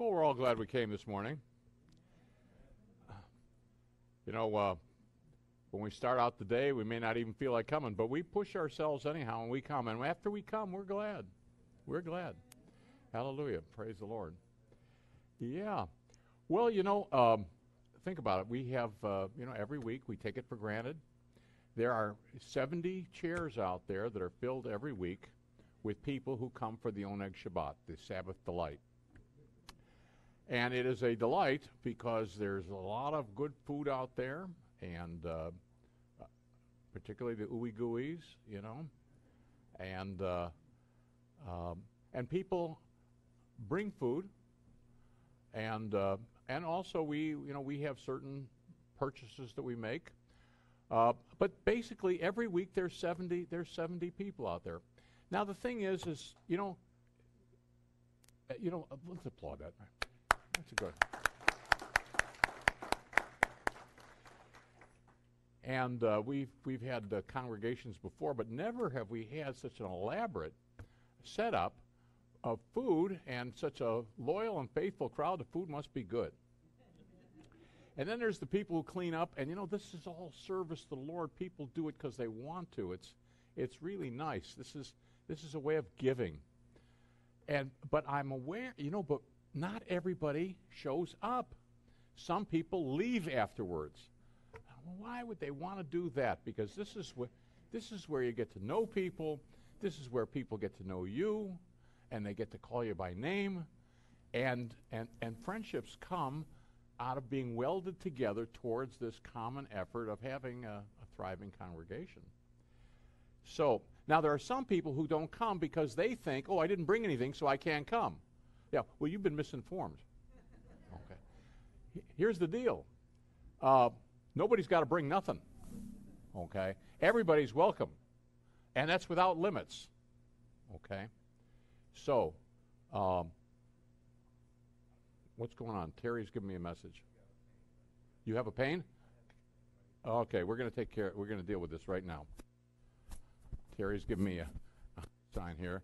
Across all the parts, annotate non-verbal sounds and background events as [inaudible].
Well, we're all glad we came this morning. You know, uh, when we start out the day, we may not even feel like coming, but we push ourselves anyhow and we come. And after we come, we're glad. We're glad. Hallelujah. Praise the Lord. Yeah. Well, you know, um, think about it. We have, uh, you know, every week we take it for granted. There are 70 chairs out there that are filled every week with people who come for the Oneg Shabbat, the Sabbath delight. And it is a delight because there's a lot of good food out there, and uh, particularly the ooey gooeys, you know, and uh, um, and people bring food, and uh, and also we you know we have certain purchases that we make, uh, but basically every week there's 70 there's 70 people out there. Now the thing is is you know uh, you know let's applaud that. That's good. And uh, we've we've had uh, congregations before, but never have we had such an elaborate setup of food and such a loyal and faithful crowd. The food must be good. And then there's the people who clean up, and you know this is all service to the Lord. People do it because they want to. It's it's really nice. This is this is a way of giving. And but I'm aware, you know, but not everybody shows up. Some people leave afterwards. Why would they want to do that? Because this is where this is where you get to know people. This is where people get to know you, and they get to call you by name, and and and friendships come out of being welded together towards this common effort of having a, a thriving congregation. So now there are some people who don't come because they think, oh, I didn't bring anything, so I can't come. Yeah, well, you've been misinformed. Okay. Here's the deal uh, nobody's got to bring nothing. Okay? Everybody's welcome. And that's without limits. Okay? So, um, what's going on? Terry's giving me a message. You have a pain? Okay, we're going to take care. We're going to deal with this right now. Terry's giving me a, a sign here.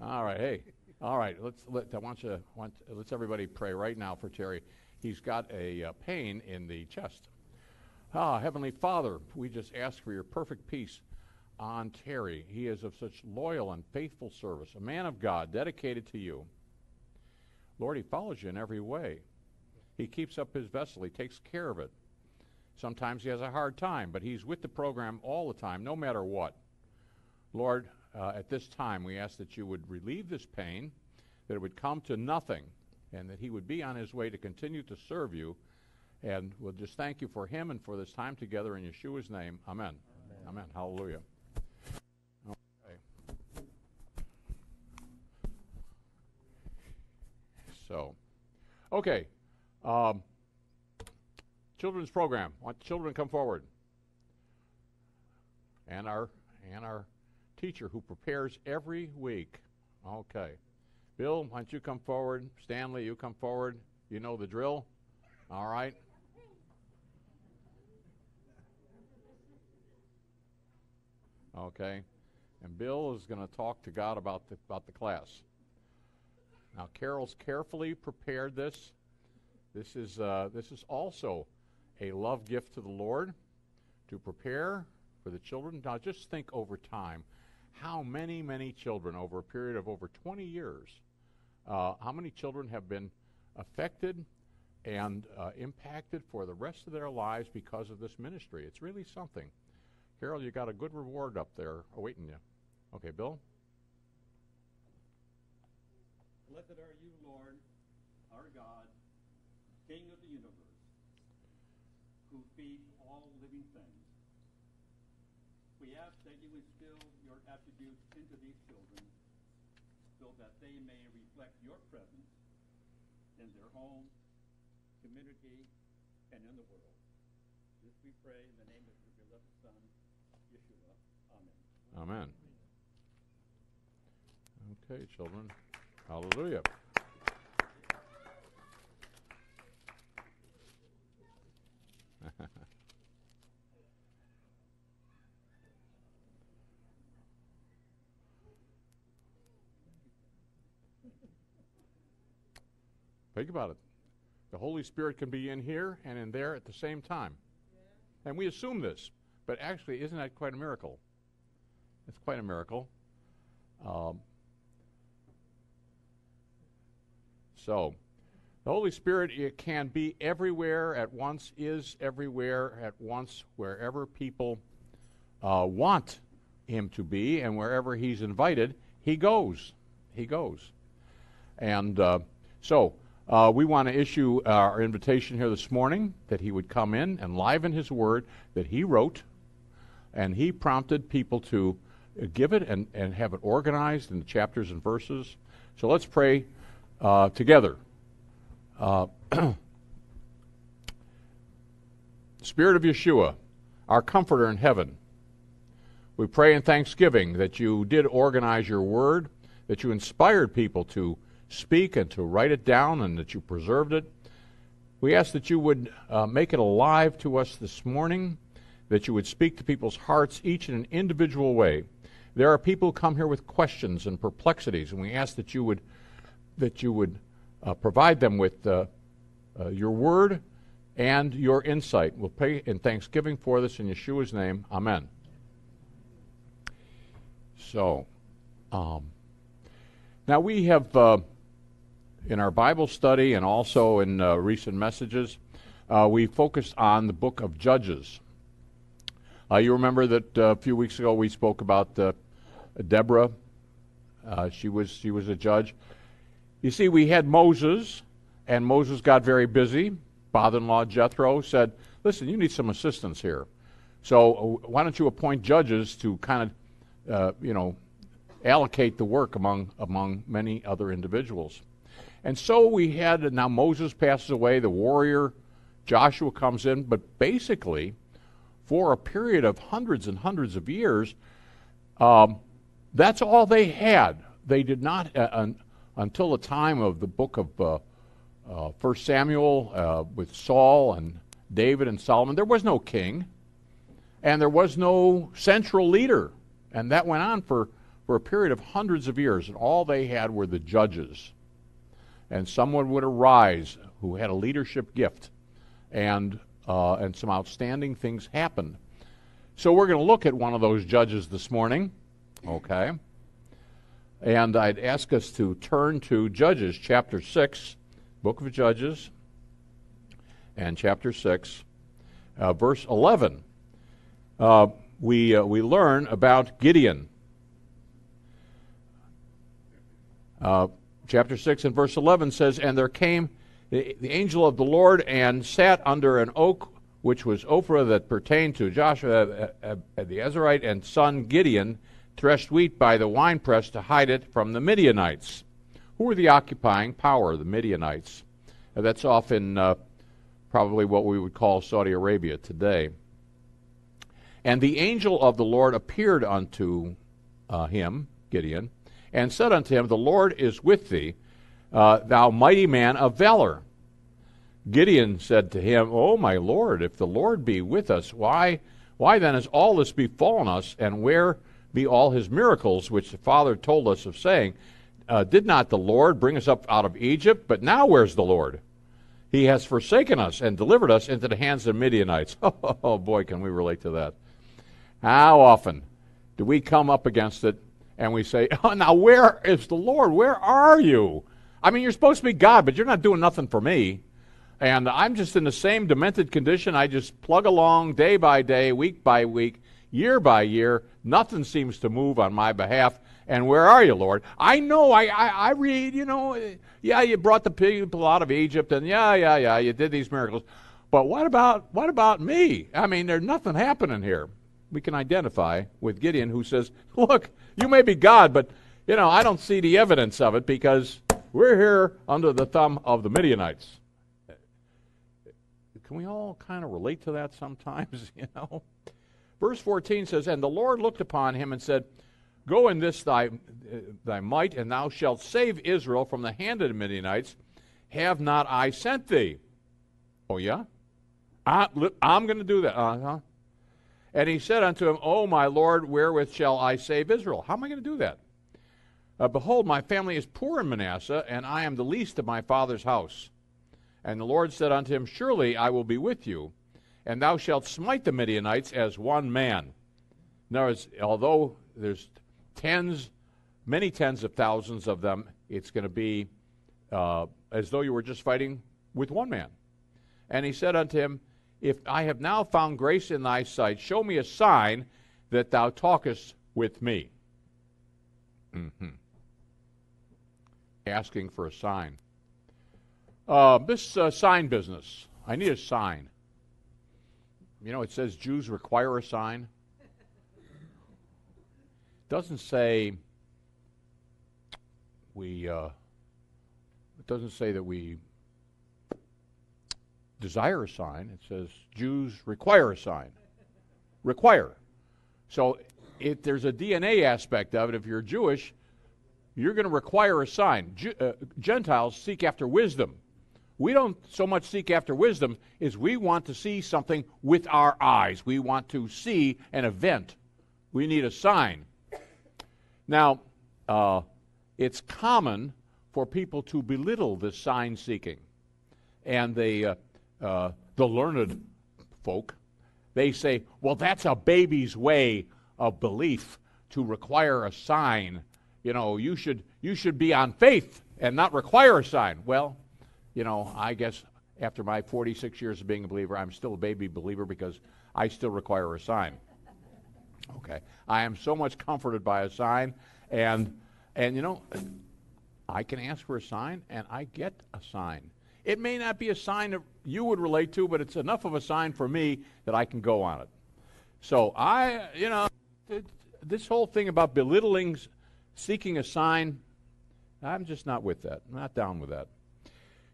All right, hey. All right, let's let I want you want let's everybody pray right now for Terry. He's got a uh, pain in the chest. Ah, Heavenly Father, we just ask for your perfect peace on Terry. He is of such loyal and faithful service, a man of God dedicated to you. Lord, he follows you in every way. He keeps up his vessel. He takes care of it. Sometimes he has a hard time, but he's with the program all the time, no matter what. Lord, uh, at this time, we ask that you would relieve this pain, that it would come to nothing, and that he would be on his way to continue to serve you. And we'll just thank you for him and for this time together in Yeshua's name. Amen. Amen. Amen. Hallelujah. Okay. So, okay. Um, children's program. Want children to come forward. And our and our teacher who prepares every week. Okay. Bill, why don't you come forward? Stanley, you come forward. You know the drill. All right. Okay. And Bill is going to talk to God about the, about the class. Now, Carol's carefully prepared this. This is, uh, this is also a love gift to the Lord to prepare for the children. Now, just think over time how many, many children over a period of over 20 years, uh, how many children have been affected and uh, impacted for the rest of their lives because of this ministry. It's really something. Carol, you got a good reward up there awaiting you. Okay, Bill? Blessed are you, Lord, our God, King of the universe, who feeds all living things. We ask that you instill attributes into these children so that they may reflect your presence in their home, community, and in the world. This we pray in the name of your beloved Son, Yeshua. Amen. Amen. Okay, children. Hallelujah. Think about it. The Holy Spirit can be in here and in there at the same time. And we assume this, but actually, isn't that quite a miracle? It's quite a miracle. Um, so, the Holy Spirit it can be everywhere at once, is everywhere at once, wherever people uh, want Him to be, and wherever He's invited, He goes. He goes. And uh, so, uh, we want to issue our invitation here this morning that he would come in and liven his word that he wrote, and he prompted people to give it and, and have it organized in the chapters and verses. So let's pray uh, together. Uh, [clears throat] Spirit of Yeshua, our comforter in heaven, we pray in thanksgiving that you did organize your word, that you inspired people to speak and to write it down and that you preserved it. We ask that you would uh, make it alive to us this morning, that you would speak to people's hearts each in an individual way. There are people who come here with questions and perplexities, and we ask that you would that you would uh, provide them with uh, uh your word and your insight. We'll pray in thanksgiving for this in Yeshua's name. Amen. So, um, now we have uh, in our Bible study and also in uh, recent messages, uh, we focused on the book of Judges. Uh, you remember that uh, a few weeks ago we spoke about uh, Deborah. Uh, she was she was a judge. You see, we had Moses, and Moses got very busy. Father-in-law Jethro said, "Listen, you need some assistance here. So why don't you appoint judges to kind of, you know, allocate the work among among many other individuals?" And so we had, now Moses passes away, the warrior Joshua comes in, but basically, for a period of hundreds and hundreds of years, um, that's all they had. They did not, uh, un, until the time of the book of uh, uh, 1 Samuel uh, with Saul and David and Solomon, there was no king, and there was no central leader. And that went on for, for a period of hundreds of years, and all they had were the judges and someone would arise who had a leadership gift, and uh, and some outstanding things happened. So we're going to look at one of those judges this morning, okay? And I'd ask us to turn to Judges chapter six, book of Judges, and chapter six, uh, verse eleven. Uh, we uh, we learn about Gideon. Chapter 6 and verse 11 says, And there came the, the angel of the Lord and sat under an oak which was Ophrah that pertained to Joshua uh, uh, uh, the Ezraite and son Gideon, threshed wheat by the winepress to hide it from the Midianites. Who were the occupying power, the Midianites? Uh, that's often probably what we would call Saudi Arabia today. And the angel of the Lord appeared unto uh, him, Gideon, and said unto him, The Lord is with thee, uh, thou mighty man of valor. Gideon said to him, O my Lord, if the Lord be with us, why, why then has all this befallen us, and where be all his miracles which the Father told us of, saying, uh, Did not the Lord bring us up out of Egypt? But now where's the Lord? He has forsaken us and delivered us into the hands of the Midianites. [laughs] Oh, boy, can we relate to that. How often do we come up against it and we say, oh, now where is the Lord? Where are you? I mean, you're supposed to be God, but you're not doing nothing for me. And I'm just in the same demented condition. I just plug along day by day, week by week, year by year. Nothing seems to move on my behalf. And where are you, Lord? I know, I, I, I read, you know, yeah, you brought the people out of Egypt, and yeah, yeah, yeah, you did these miracles. But what about what about me? I mean, there's nothing happening here. We can identify with Gideon, who says, "Look, you may be God, but you know, I don't see the evidence of it because we're here under the thumb of the Midianites. Can we all kind of relate to that sometimes, [laughs] you know? Verse 14 says, And the Lord looked upon him and said, Go in this thy, uh, thy might, and thou shalt save Israel from the hand of the Midianites. Have not I sent thee? Oh, yeah? I, am going to do that. Uh-huh. And he said unto him, O my Lord, wherewith shall I save Israel? How am I going to do that? uh, Behold, my family is poor in Manasseh, and I am the least of my father's house. And the Lord said unto him, Surely I will be with you, and thou shalt smite the Midianites as one man. In other words, although there's tens, many tens of thousands of them, it's going to be uh, as though you were just fighting with one man. And he said unto him, If I have now found grace in thy sight, show me a sign that thou talkest with me. Mm-hmm. Asking for a sign. Uh, this uh, sign business, I need a sign. You know, it says Jews require a sign. Doesn't say we. Uh, it doesn't say that we desire a sign. It says Jews require a sign. Require. So if there's a DNA aspect of it, if you're Jewish, you're going to require a sign. Uh, Gentiles seek after wisdom. We don't so much seek after wisdom as we want to see something with our eyes. We want to see an event. We need a sign. Now, uh, it's common for people to belittle this sign seeking. And they, uh, uh, the learned folk, they say, well, that's a baby's way of belief to require a sign. You know, you should, you should be on faith and not require a sign. Well, you know, I guess after my 46 years of being a believer, I'm still a baby believer because I still require a sign. Okay. I am so much comforted by a sign and and you know I can ask for a sign and I get a sign. It may not be a sign that you would relate to, but it's enough of a sign for me that I can go on it. So I, you know, this whole thing about belittling, seeking a sign, I'm just not with that. I'm not down with that.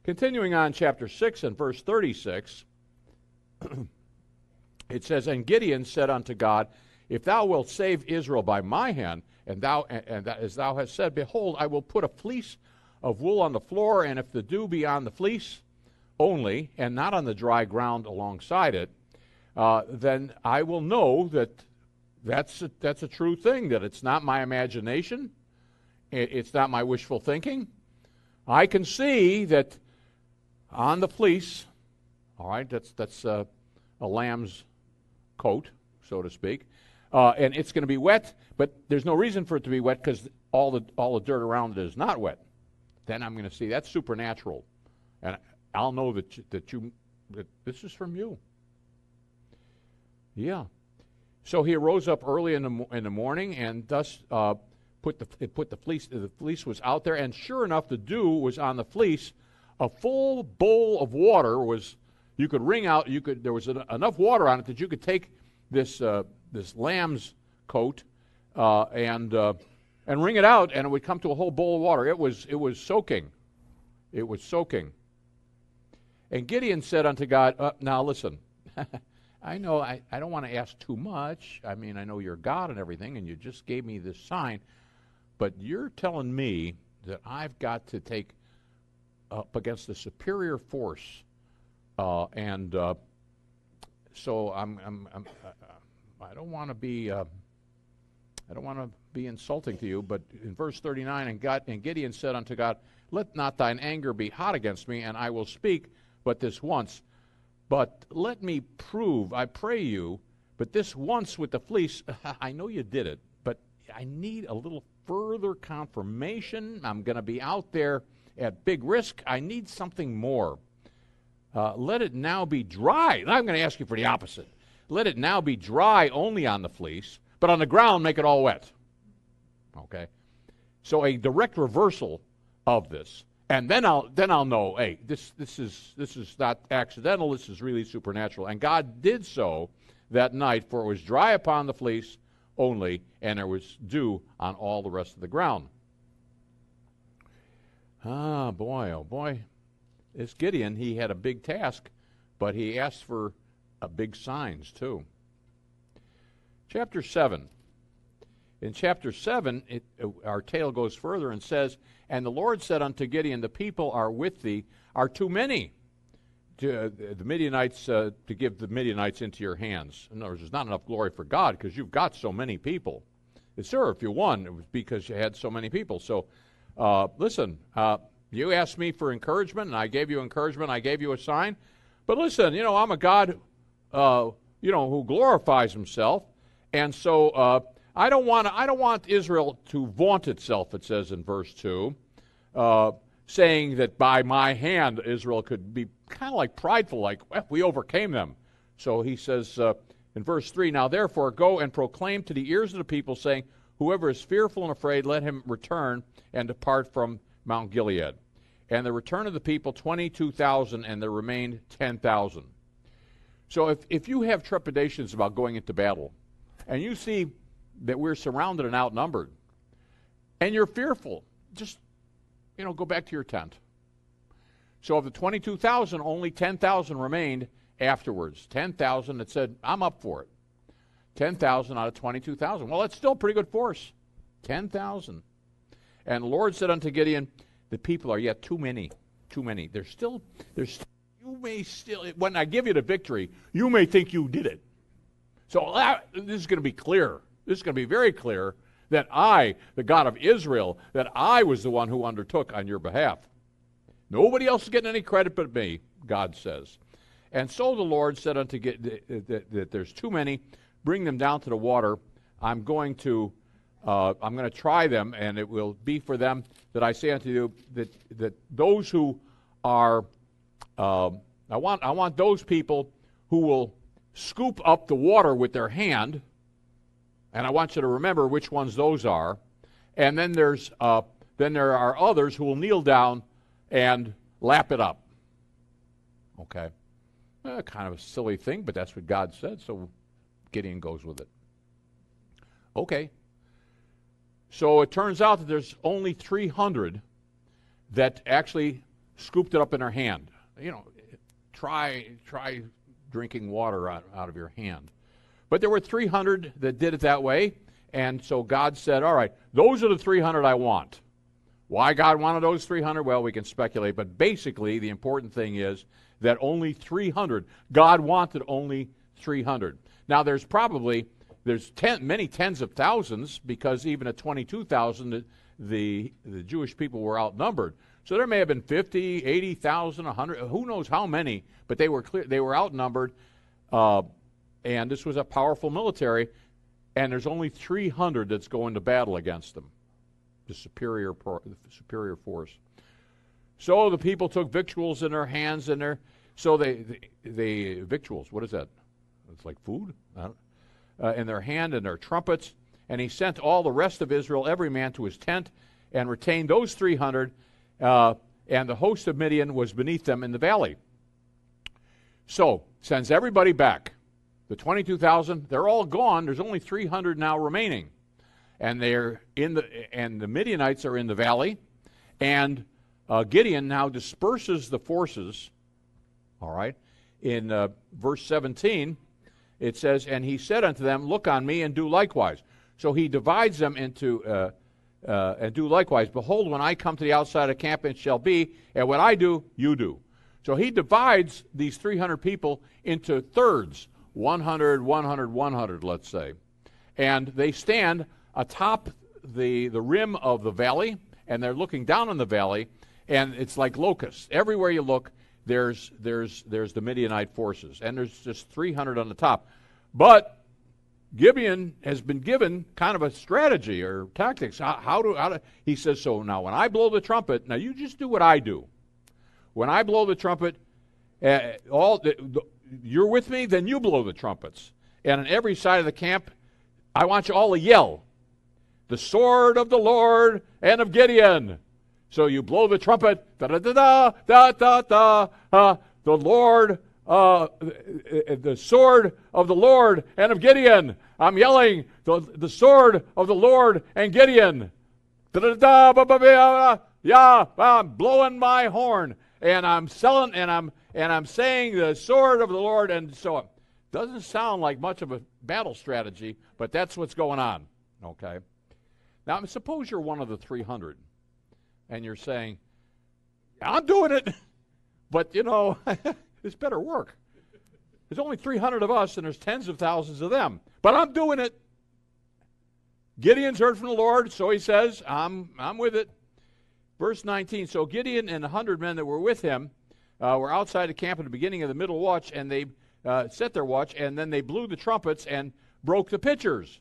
Continuing on, chapter 6 and verse 36, [clears throat] it says, And Gideon said unto God, If thou wilt save Israel by my hand, and thou and, and as thou hast said, behold, I will put a fleece of wool on the floor, and if the dew be on the fleece only, and not on the dry ground alongside it, uh, then I will know that that's a, that's a true thing. That it's not my imagination, it, it's not my wishful thinking. I can see that on the fleece. All right, that's that's uh, a lamb's coat, so to speak, uh, and it's going to be wet. But there's no reason for it to be wet because all the all the dirt around it is not wet. Then I'm going to see that's supernatural, and I'll know that you, that you that this is from you. Yeah. So he arose up early in the in the morning and thus uh, put the put the fleece the fleece was out there and sure enough the dew was on the fleece a full bowl of water was you could wring out you could there was an, enough water on it that you could take this uh, this lamb's coat uh, and uh, and wring it out and it would come to a whole bowl of water it was it was soaking it was soaking and gideon said unto god uh, now listen [laughs] i know I, I don't want to ask too much. I mean i know you're god and everything and you just gave me this sign but you're telling me that i've got to take up against a superior force, uh, and uh, so I'm, I'm, I'm uh, I don't want to be uh, I don't want to be insulting to you, but in verse 39, and God and Gideon said unto God, Let not thine anger be hot against me, and I will speak but this once. But let me prove, I pray you, but this once with the fleece, [laughs] I know you did it, but I need a little further confirmation. I'm going to be out there at big risk. I need something more. Uh, let it now be dry. I'm going to ask you for the opposite. Let it now be dry only on the fleece, but on the ground, make it all wet. Okay? So a direct reversal of this. And then I'll then I'll know, hey, this this is this is not accidental, this is really supernatural. And God did so that night, for it was dry upon the fleece only, and there was dew on all the rest of the ground. Ah, boy, oh boy. This Gideon, he had a big task, but he asked for a big signs too. Chapter 7. In chapter 7, it, uh, our tale goes further and says, And the Lord said unto Gideon, The people are with thee, are too many to, uh, the Midianites, uh, to give the Midianites into your hands. In other words, there's not enough glory for God because you've got so many people. Sir, if you won, it was because you had so many people. So, uh, listen, uh, you asked me for encouragement, and I gave you encouragement. I gave you a sign. But listen, you know, I'm a God, uh, you know, who glorifies Himself, and so I don't want I don't want Israel to vaunt itself. It says in verse two, uh, saying that by my hand Israel could be kind of like prideful, like well, we overcame them. So he says uh, in verse 3 Now therefore go and proclaim to the ears of the people, saying, Whoever is fearful and afraid, let him return and depart from Mount Gilead. And the return of the people, 22,000, and there remained 10,000. So if, if you have trepidations about going into battle, and you see that we're surrounded and outnumbered, and you're fearful, just, you know, go back to your tent. So of the 22,000, only 10,000 remained afterwards. 10,000 that said, I'm up for it. 10,000 out of 22,000. Well, that's still a pretty good force. 10,000. And the Lord said unto Gideon, The people are yet too many. Too many. There's still, there's, you may still, when I give you the victory, you may think you did it. So that, this is going to be clear. This is going to be very clear that I, the God of Israel, that I was the one who undertook on your behalf. Nobody else is getting any credit but me, God says. And so the Lord said unto Gideon that, that there's too many, bring them down to the water. I'm going to uh, I'm going to try them, and it will be for them that I say unto you that that those who are uh, I want I want those people who will scoop up the water with their hand, and I want you to remember which ones those are. And then there's uh, then there are others who will kneel down and lap it up. Okay. Uh, kind of a silly thing, but that's what God said, so Gideon goes with it. Okay. So it turns out that there's only 300 that actually scooped it up in their hand. You know, try try drinking water out, out of your hand. But there were 300 that did it that way, and so God said, "All right, those are the 300 I want." Why God wanted those 300? Well, we can speculate, but basically the important thing is that only 300. God wanted only 300. Now there's probably there's ten, many tens of thousands because even at 22,000 the, the Jewish people were outnumbered. So there may have been 50, 80,000, 100, who knows how many, but they were clear they were outnumbered uh, and this was a powerful military and there's only 300 that's going to battle against them. The superior the superior force. So the people took victuals in their hands and their so they, they, they victuals. What is that? It's like food. Uh, in their hand and their trumpets. And he sent all the rest of Israel, every man to his tent, and retained those 300. Uh, and the host of Midian was beneath them in the valley. So sends everybody back. The 22,000, they're all gone. There's only 300 now remaining. And they're in the and the Midianites are in the valley. And uh, Gideon now disperses the forces all right. In uh, verse 17, it says, And he said unto them, Look on me and do likewise. So he divides them into, uh, uh, and do likewise. Behold, when I come to the outside of camp, it shall be, and what I do, you do. So he divides these 300 people into thirds 100, 100, 100, let's say. And they stand atop the, the rim of the valley, and they're looking down on the valley, and it's like locusts. Everywhere you look, there's, there's, there's the Midianite forces, and there's just 300 on the top. But Gideon has been given kind of a strategy or tactics. How, how, do, how do he says so now? When I blow the trumpet, now you just do what I do. When I blow the trumpet, uh, all the, the, you're with me, then you blow the trumpets. And on every side of the camp, I want you all to yell, "The sword of the Lord and of Gideon." So you blow the trumpet, da da da da da da da. Uh, the Lord, uh, the sword of the Lord and of Gideon. I'm yelling the, the sword of the Lord and Gideon. Da da da ba ba ba. Yeah, I'm blowing my horn and I'm selling and I'm and I'm saying the sword of the Lord and so on. Doesn't sound like much of a battle strategy, but that's what's going on. Okay. Now suppose you're one of the 300 and you're saying, I'm doing it, [laughs] but you know, [laughs] it's better work. There's only 300 of us, and there's tens of thousands of them, but I'm doing it. Gideon's heard from the Lord, so he says, I'm, I'm with it. Verse 19 So Gideon and a hundred men that were with him uh, were outside the camp at the beginning of the middle watch, and they uh, set their watch, and then they blew the trumpets and broke the pitchers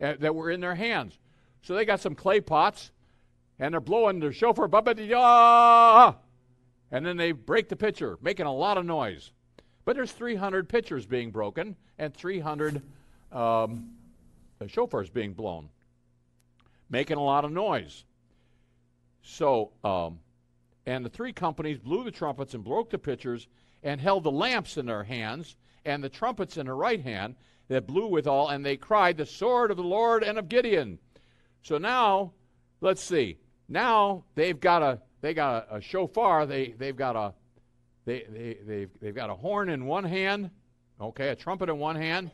uh, that were in their hands. So they got some clay pots, and they're blowing their shofar, and then they break the pitcher, making a lot of noise. But there's 300 pitchers being broken and 300 um, shofars being blown, making a lot of noise. So, um, and the three companies blew the trumpets and broke the pitchers and held the lamps in their hands and the trumpets in their right hand that blew withal, and they cried, The sword of the Lord and of Gideon. So now, let's see. Now they've got a they got a, a shofar. They they've got a they, they they've they've got a horn in one hand, okay, a trumpet in one hand,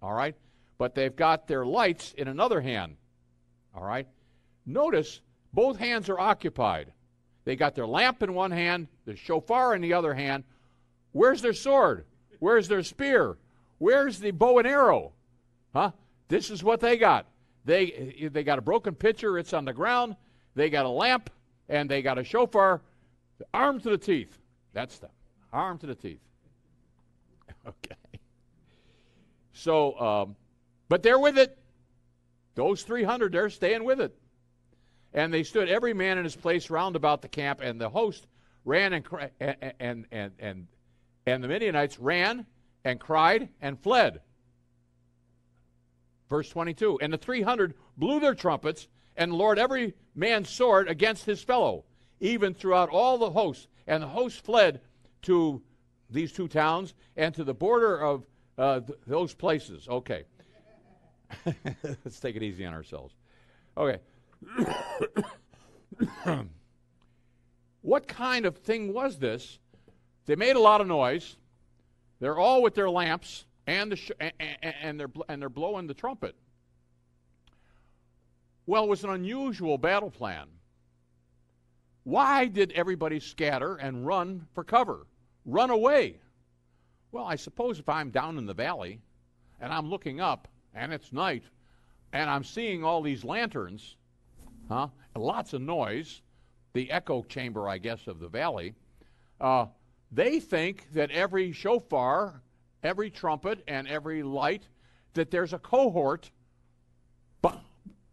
all right, but they've got their lights in another hand, all right. Notice both hands are occupied. They got their lamp in one hand, the shofar in the other hand. Where's their sword? Where's their spear? Where's the bow and arrow? Huh? This is what they got. They they got a broken pitcher, it's on the ground. They got a lamp and they got a shofar, armed to the teeth. That's them. Armed to the teeth. [laughs] Okay. So, um, but they're with it. Those 300, they're staying with it. And they stood every man in his place round about the camp, and the host ran and and and and and, and the Midianites ran and cried and fled. Verse 22. And the 300 blew their trumpets, and Lord every man's sword against his fellow, even throughout all the hosts. And the host fled to these two towns and to the border of uh, th- those places. Okay. [laughs] Let's take it easy on ourselves. Okay. [coughs] what kind of thing was this? They made a lot of noise. They're all with their lamps and, the sh- and, and, they're, and they're blowing the trumpet. Well, it was an unusual battle plan. Why did everybody scatter and run for cover? Run away. Well, I suppose if I'm down in the valley and I'm looking up and it's night and I'm seeing all these lanterns, huh? Lots of noise, the echo chamber, I guess, of the valley. Uh, they think that every shofar, every trumpet, and every light, that there's a cohort be-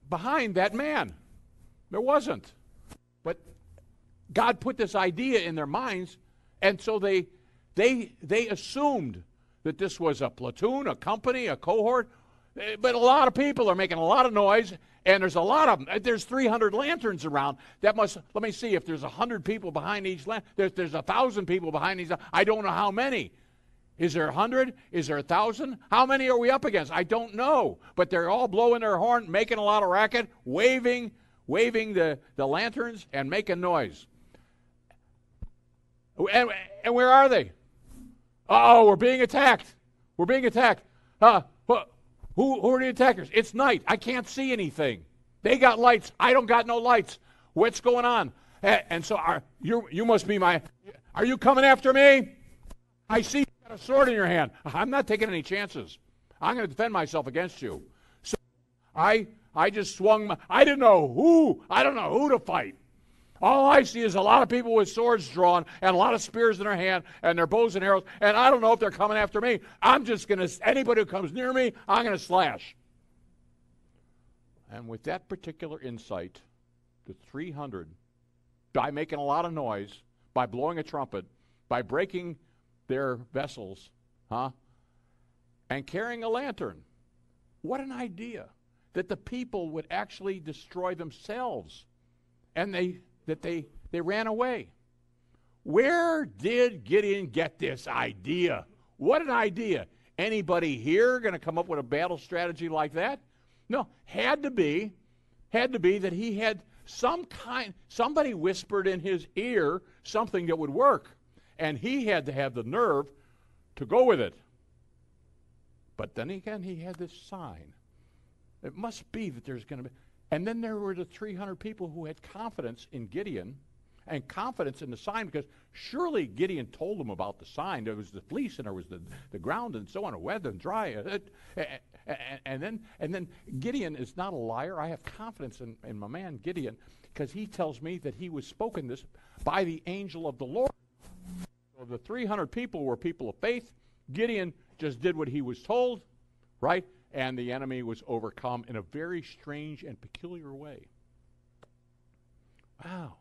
behind that man. There wasn't. But God put this idea in their minds, and so they they they assumed that this was a platoon, a company, a cohort. Eh, but a lot of people are making a lot of noise, and there's a lot of them. Eh, there's 300 lanterns around. That must let me see if there's 100 people behind each lantern. There's there's a thousand people behind these. I don't know how many. Is there a hundred? Is there a thousand? How many are we up against? I don't know. But they're all blowing their horn, making a lot of racket, waving, waving the, the lanterns, and making noise. And, and where are they? Oh, we're being attacked. We're being attacked. Uh, who, who are the attackers? It's night. I can't see anything. They got lights. I don't got no lights. What's going on? And so are, you you must be my. Are you coming after me? I see you got a sword in your hand. I'm not taking any chances. I'm going to defend myself against you. So I I just swung my. I didn't know who. I don't know who to fight. All I see is a lot of people with swords drawn and a lot of spears in their hand and their bows and arrows, and I don't know if they're coming after me. I'm just going to, anybody who comes near me, I'm going to slash. And with that particular insight, the 300, by making a lot of noise, by blowing a trumpet, by breaking their vessels, huh? And carrying a lantern. What an idea that the people would actually destroy themselves. And they that they, they ran away. Where did Gideon get this idea? What an idea. Anybody here going to come up with a battle strategy like that? No, had to be, had to be that he had some kind, somebody whispered in his ear something that would work. And he had to have the nerve to go with it. But then again, he had this sign. It must be that there's going to be. And then there were the 300 people who had confidence in Gideon and confidence in the sign because surely Gideon told them about the sign. There was the fleece and there was the, the ground and so on, wet and dry. And, and, and, then, and then Gideon is not a liar. I have confidence in, in my man Gideon because he tells me that he was spoken this by the angel of the Lord. So the 300 people were people of faith. Gideon just did what he was told, right? And the enemy was overcome in a very strange and peculiar way. Wow.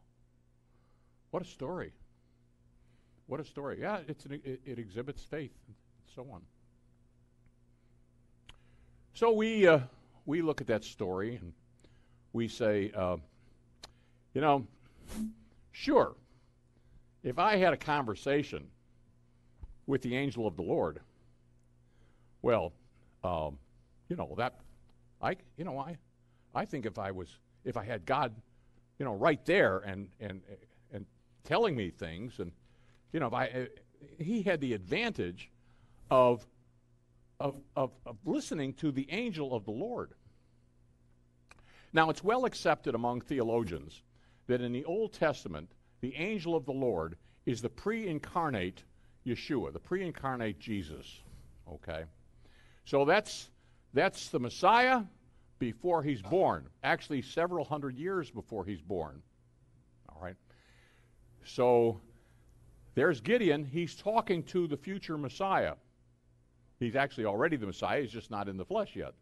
What a story. What a story. Yeah, it's an, it, it, exhibits faith and so on. So we, uh, we look at that story and we say, uh, you know, sure, if I had a conversation with the angel of the Lord, well, um, you know that I, you know, I, I think if I was, if I had God, you know, right there and and and telling me things, and you know, if I, uh, he had the advantage of, of of of listening to the angel of the Lord. Now, it's well accepted among theologians that in the Old Testament, the angel of the Lord is the pre incarnate Yeshua, the pre incarnate Jesus. Okay? So that's, that's the Messiah before he's born, actually, several hundred years before he's born. All right? So there's Gideon. He's talking to the future Messiah. He's actually already the Messiah, he's just not in the flesh yet.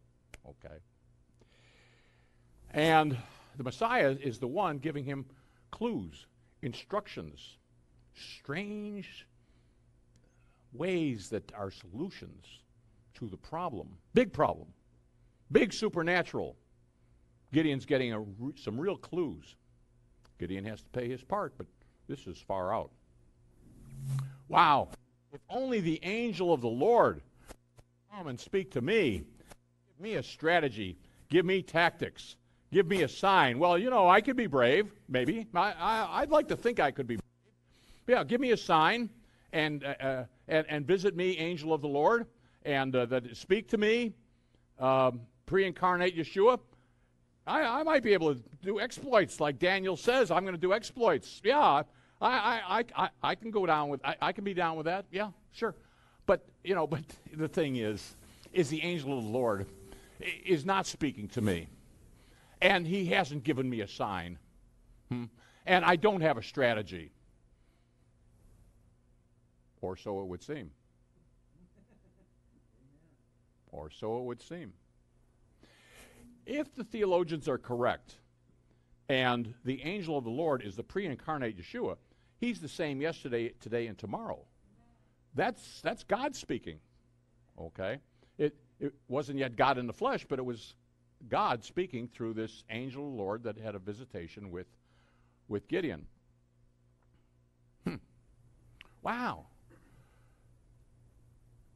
Okay? And the Messiah is the one giving him clues, instructions, strange ways that are solutions to the problem. Big problem. Big supernatural. Gideon's getting a, some real clues. Gideon has to pay his part, but this is far out. Wow. If only the angel of the Lord come and speak to me, give me a strategy, give me tactics, give me a sign. Well, you know, I could be brave, maybe. I, would like to think I could be brave. Yeah, give me a sign and, uh, uh, and, and visit me, angel of the Lord, and uh, that speak to me, um, pre incarnate Yeshua. I, I might be able to do exploits like Daniel says. I'm going to do exploits. Yeah, I, I, I, I, can go down with, I, I can be down with that. Yeah, sure. But, you know, but [laughs] the thing is, is the angel of the Lord is not speaking to me and he hasn't given me a sign. Hmm? And I don't have a strategy. Or so it would seem. Or so it would seem. If the theologians are correct, and the angel of the Lord is the pre incarnate Yeshua, he's the same yesterday, today, and tomorrow. That's, that's God speaking. Okay? It, it wasn't yet God in the flesh, but it was God speaking through this angel of the Lord that had a visitation with, with Gideon. Hmm. Wow.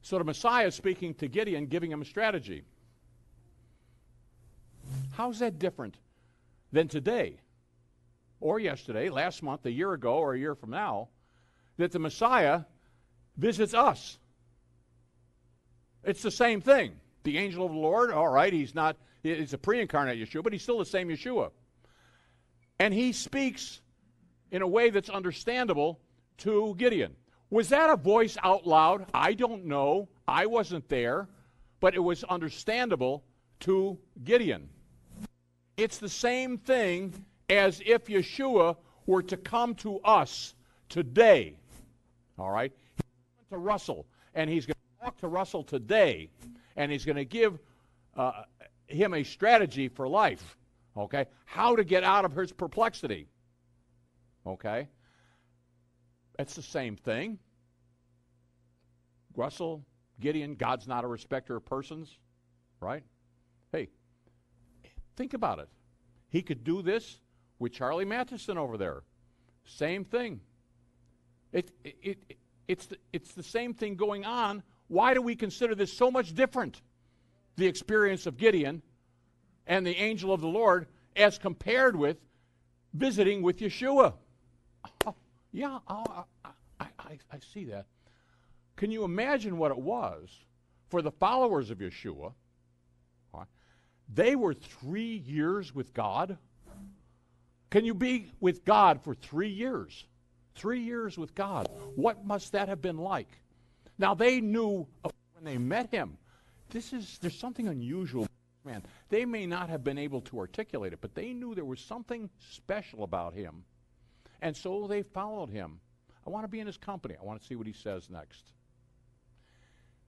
So the Messiah is speaking to Gideon, giving him a strategy. How's that different than today or yesterday, last month, a year ago, or a year from now, that the Messiah visits us? It's the same thing. The angel of the Lord, all right, he's not He's a pre incarnate Yeshua, but he's still the same Yeshua. And he speaks in a way that's understandable to Gideon. Was that a voice out loud? I don't know. I wasn't there, but it was understandable to Gideon. It's the same thing as if Yeshua were to come to us today. All right? to Russell, and he's going to talk to Russell today, and he's going to give uh, him a strategy for life. Okay? How to get out of his perplexity. Okay? It's the same thing. Russell, Gideon, God's not a respecter of persons, right? Hey, think about it. He could do this with Charlie Matheson over there. Same thing. It, it, it, it's, the, it's the same thing going on. Why do we consider this so much different? the experience of Gideon and the angel of the Lord as compared with visiting with Yeshua. [laughs] Yeah, oh, I, I, I see that. Can you imagine what it was for the followers of Yeshua? They were three years with God. Can you be with God for three years? Three years with God. What must that have been like? Now, they knew when they met him, this is, there's something unusual. Man, they may not have been able to articulate it, but they knew there was something special about him. And so they followed him. I want to be in his company. I want to see what he says next.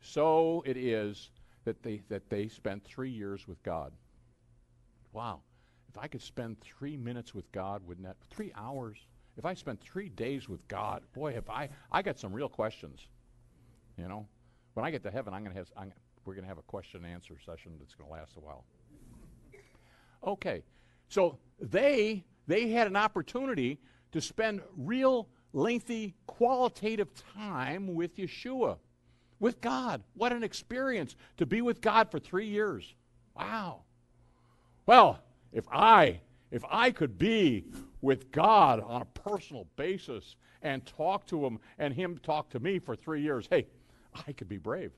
So it is that they, that they spent three years with God. Wow. If I could spend three minutes with God, wouldn't that, three hours? If I spent three days with God, boy, if I, I got some real questions. You know, when I get to heaven, I'm going to have, I'm, we're going to have a question and answer session that's going to last a while. Okay, so they they had an opportunity to spend real lengthy qualitative time with Yeshua, with God. What an experience to be with God for three years. Wow. Well, if I if I could be with God on a personal basis and talk to him and him talk to me for three years, hey, I could be brave.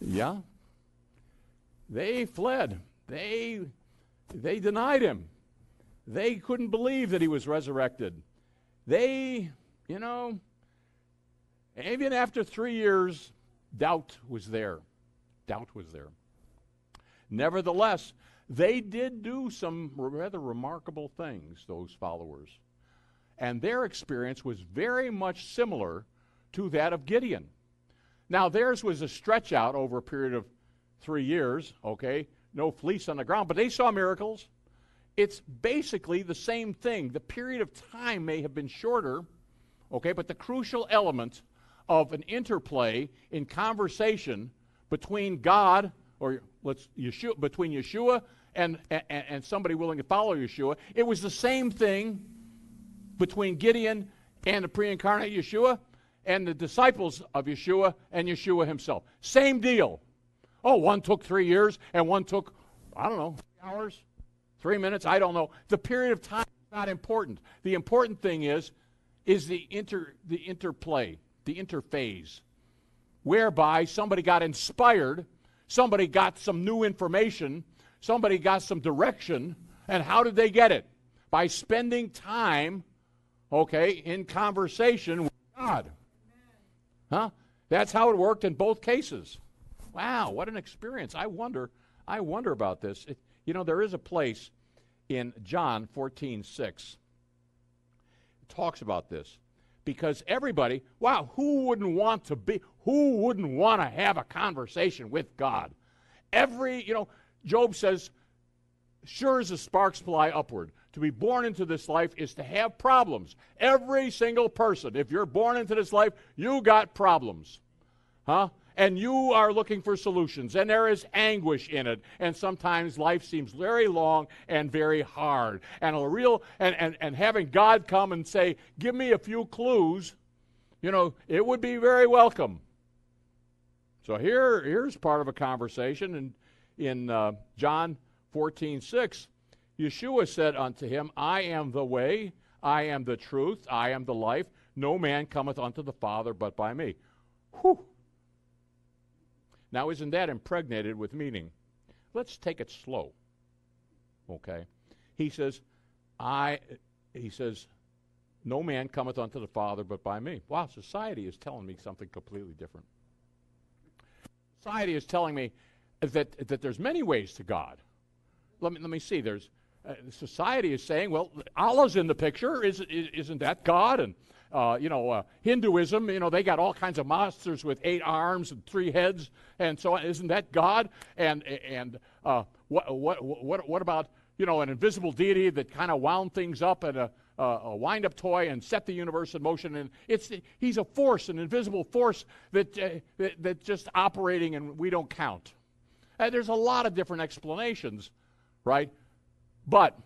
Yeah. They fled. They they denied him. They couldn't believe that he was resurrected. They, you know, even after 3 years doubt was there. Doubt was there. Nevertheless, they did do some rather remarkable things, those followers. And their experience was very much similar to that of Gideon. Now, theirs was a stretch out over a period of three years, okay? No fleece on the ground, but they saw miracles. It's basically the same thing. The period of time may have been shorter, okay, but the crucial element of an interplay in conversation between God or let's Yeshua, between Yeshua and, and, and somebody willing to follow Yeshua, it was the same thing between Gideon and the pre incarnate Yeshua and the disciples of Yeshua and Yeshua himself. Same deal. Oh, one took three years and one took, I don't know, hours, three minutes, I don't know. The period of time is not important. The important thing is, is the, inter, the interplay, the interphase, whereby somebody got inspired, somebody got some new information, somebody got some direction, and how did they get it? By spending time, okay, in conversation with God. Huh? That's how it worked in both cases. Wow, what an experience. I wonder, I wonder about this. It, you know, there is a place in John 14, 6. It talks about this. Because everybody, wow, who wouldn't want to be, who wouldn't want to have a conversation with God? Every, you know, Job says, sure as the sparks fly upward. To be born into this life is to have problems. Every single person, if you're born into this life, you got problems. Huh? And you are looking for solutions, and there is anguish in it. And sometimes life seems very long and very hard. And a real and, and, and having God come and say, Give me a few clues, you know, it would be very welcome. So here, here's part of a conversation in, in uh, John 14, 6. Yeshua said unto him, I am the way, I am the truth, I am the life. No man cometh unto the Father but by me. Whew. Now, isn't that impregnated with meaning? Let's take it slow. Okay? He says, I, he says, no man cometh unto the Father but by me. Wow, society is telling me something completely different. Society is telling me that, that there's many ways to God. Let me, let me see. There's uh, society is saying, well, Allah's in the picture. Is, is, not that God? And, uh, you know, uh, Hinduism, you know, they got all kinds of monsters with eight arms and three heads. And so isn't that God? And, and uh, what, what, what, what about, you know, an invisible deity that kind of wound things up and a, a wind up toy and set the universe in motion? And it's, he's a force, an invisible force that, uh, that, that's just operating and we don't count. Uh, there's a lot of different explanations, right? But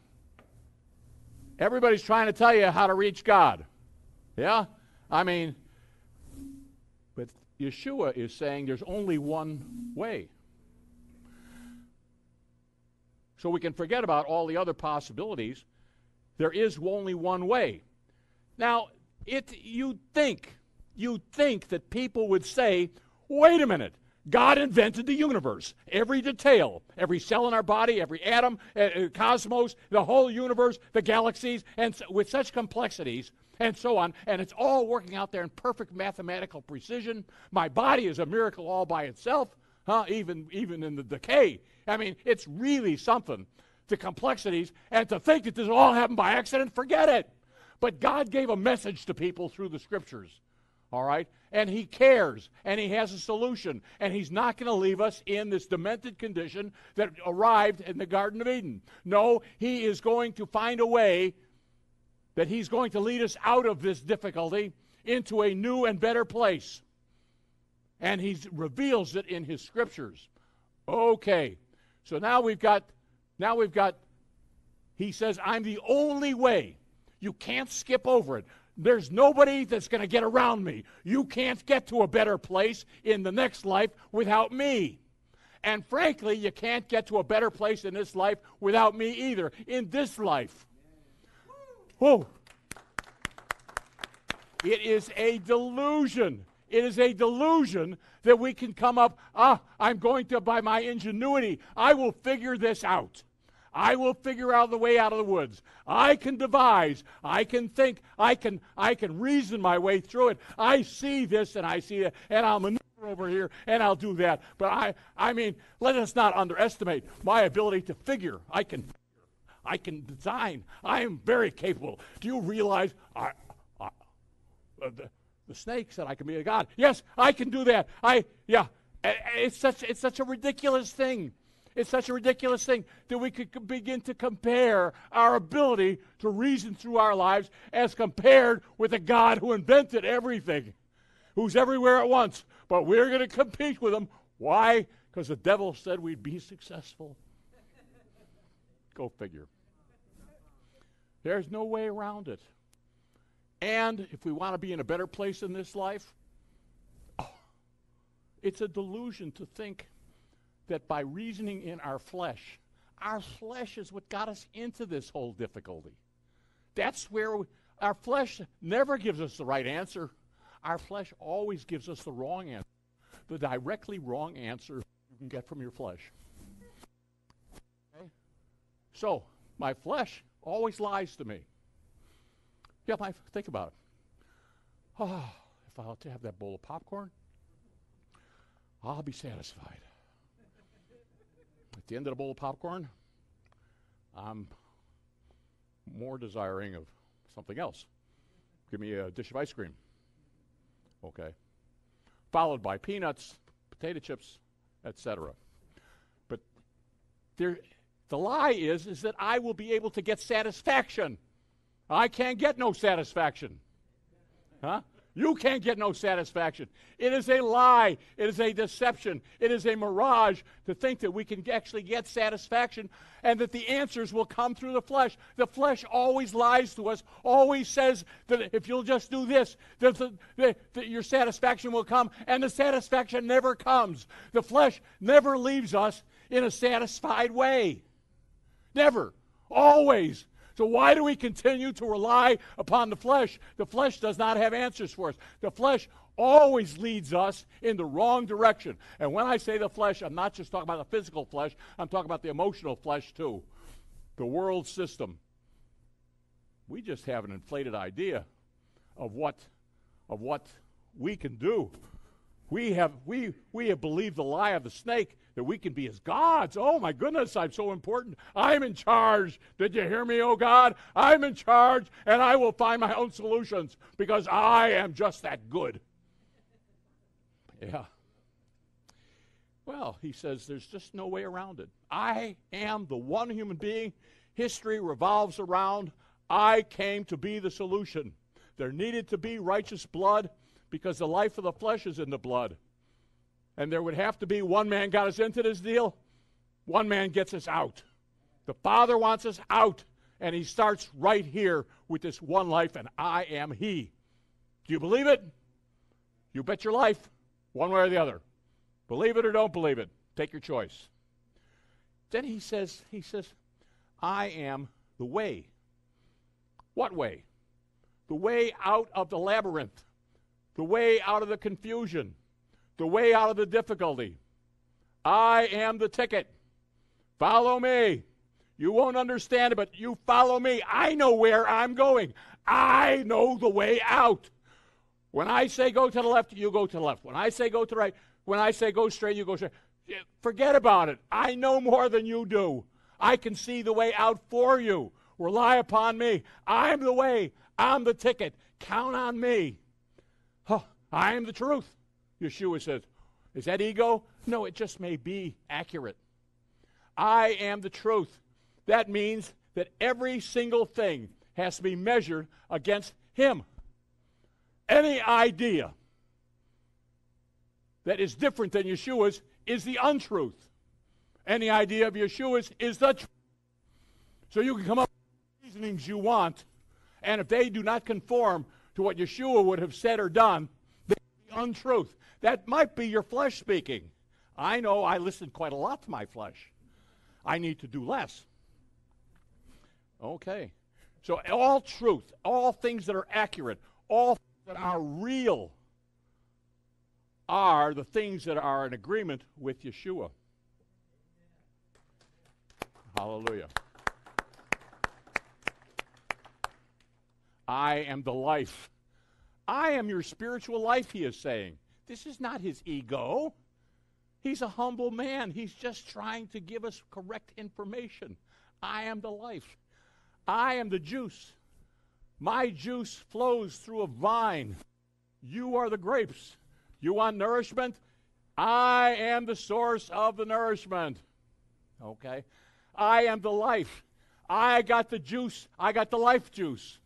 everybody's trying to tell you how to reach God. Yeah? I mean, but Yeshua is saying there's only one way. So we can forget about all the other possibilities. There is only one way. Now, it you think, you think that people would say, wait a minute, God invented the universe. Every detail, every cell in our body, every atom, uh, uh, cosmos, the whole universe, the galaxies, and with such complexities and so on. And it's all working out there in perfect mathematical precision. My body is a miracle all by itself, huh? Even, even in the decay. I mean, it's really something. The complexities, and to think that this all happened by accident, forget it. But God gave a message to people through the scriptures all right? And he cares, and he has a solution, and he's not going to leave us in this demented condition that arrived in the Garden of Eden. No, he is going to find a way that he's going to lead us out of this difficulty into a new and better place. And he reveals it in his scriptures. Okay. So now we've got now we've got he says I'm the only way. You can't skip over it. There's nobody that's going to get around me. You can't get to a better place in the next life without me. And frankly, you can't get to a better place in this life without me either, in this life. Whoa. It is a delusion. It is a delusion that we can come up, ah, I'm going to, by my ingenuity, I will figure this out. I will figure out the way out of the woods. I can devise. I can think. I can I can reason my way through it. I see this and I see that, and I'll maneuver over here and I'll do that. But I I mean, let us not underestimate my ability to figure. I can I can design. I am very capable. Do you realize I, I uh, the, the snake said I can be a god. Yes, I can do that. I yeah. It's such it's such a ridiculous thing. It's such a ridiculous thing that we could begin to compare our ability to reason through our lives as compared with a God who invented everything, who's everywhere at once. But we're going to compete with him. Why? Because the devil said we'd be successful. [laughs] Go figure. There's no way around it. And if we want to be in a better place in this life, oh, it's a delusion to think that by reasoning in our flesh, our flesh is what got us into this whole difficulty. That's where we, our flesh never gives us the right answer. Our flesh always gives us the wrong answer. The directly wrong answer you can get from your flesh. Okay? So, my flesh always lies to me. Yeah, my, think about it. Oh, if I'll have that bowl of popcorn, I'll be satisfied. At the end of the bowl of popcorn, I'm more desiring of something else. Give me a dish of ice cream. Okay. Followed by peanuts, potato chips, etc. But there, the lie is, is that I will be able to get satisfaction. I can't get no satisfaction. Huh? You can't get no satisfaction. It is a lie. It is a deception. It is a mirage to think that we can actually get satisfaction and that the answers will come through the flesh. The flesh always lies to us, always says that if you'll just do this, that, the, that, that your satisfaction will come, and the satisfaction never comes. The flesh never leaves us in a satisfied way. Never. Always. So why do we continue to rely upon the flesh? The flesh does not have answers for us. The flesh always leads us in the wrong direction. And when I say the flesh, I'm not just talking about the physical flesh, I'm talking about the emotional flesh too. The world system. We just have an inflated idea of what of what we can do. We have we we have believed the lie of the snake that we can be as gods. Oh my goodness, I'm so important. I'm in charge. Did you hear me, oh God? I'm in charge and I will find my own solutions because I am just that good. Yeah. Well, he says there's just no way around it. I am the one human being history revolves around. I came to be the solution. There needed to be righteous blood because the life of the flesh is in the blood. And there would have to be one man got us into this deal, one man gets us out. The Father wants us out, and He starts right here with this one life, and I am He. Do you believe it? You bet your life, one way or the other. Believe it or don't believe it. Take your choice. Then he says, he says, I am the way. What way? The way out of the labyrinth, the way out of the confusion, the way out of the difficulty. I am the ticket. Follow me. You won't understand it, but you follow me. I know where I'm going. I know the way out. When I say go to the left, you go to the left. When I say go to the right, when I say go straight, you go straight. Forget about it. I know more than you do. I can see the way out for you. Rely upon me. I'm the way. I'm the ticket. Count on me. Huh, I am the truth, Yeshua says. Is that ego? No, it just may be accurate. I am the truth. That means that every single thing has to be measured against Him. Any idea that is different than Yeshua's is the untruth. Any idea of Yeshua's is the truth. So you can come up with reasonings you want, and if they do not conform to what Yeshua would have said or done, untruth. That might be your flesh speaking. I know I listen quite a lot to my flesh. I need to do less. Okay. So all truth, all things that are accurate, all that are real are the things that are in agreement with Yeshua. Hallelujah. I am the life. I am your spiritual life, he is saying. This is not his ego. He's a humble man. He's just trying to give us correct information. I am the life. I am the juice. My juice flows through a vine. You are the grapes. You want nourishment? I am the source of the nourishment. Okay? I am the life. I got the juice. I got the life juice.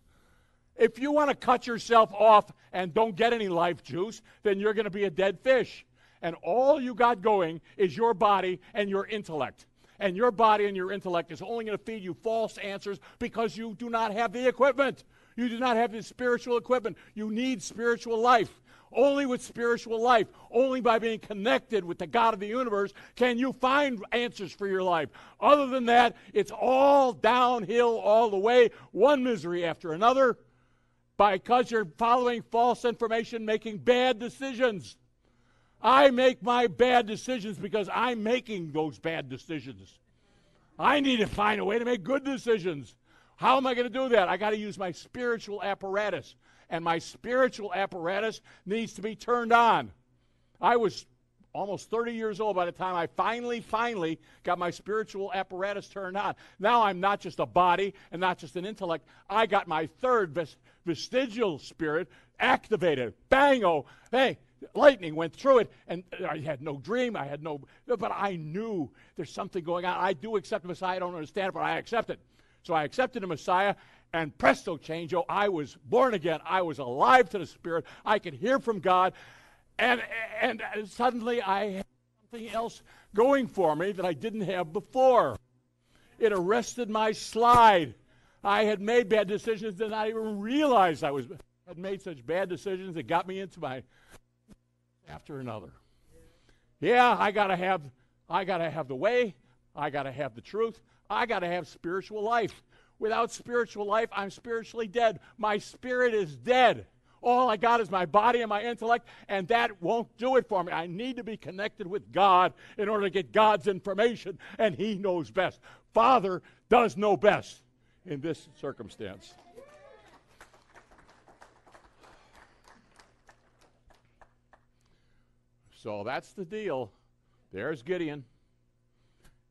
If you want to cut yourself off and don't get any life juice, then you're going to be a dead fish. And all you got going is your body and your intellect. And your body and your intellect is only going to feed you false answers because you do not have the equipment. You do not have the spiritual equipment. You need spiritual life. Only with spiritual life, only by being connected with the God of the universe, can you find answers for your life. Other than that, it's all downhill all the way, one misery after another, because you're following false information, making bad decisions. I make my bad decisions because I'm making those bad decisions. I need to find a way to make good decisions. How am I going to do that? I got to use my spiritual apparatus and my spiritual apparatus needs to be turned on. I was almost 30 years old by the time I finally, finally got my spiritual apparatus turned on. Now I'm not just a body and not just an intellect. I got my third vestigial spirit activated. Bango! Oh, hey, lightning went through it, and I had no dream. I had no, but I knew there's something going on. I do accept the Messiah. I don't understand it, but I accept it. So I accepted the Messiah, and presto changeo, I was born again. I was alive to the Spirit. I could hear from God. And, and suddenly I had something else going for me that I didn't have before. It arrested my slide. I had made bad decisions that I even realized I was had made such bad decisions that got me into my after another. Yeah, I gotta have I gotta have the way, I gotta have the truth, I gotta have spiritual life. Without spiritual life, I'm spiritually dead. My spirit is dead. All I got is my body and my intellect, and that won't do it for me. I need to be connected with God in order to get God's information, and He knows best. Father does know best in this circumstance. So that's the deal. There's Gideon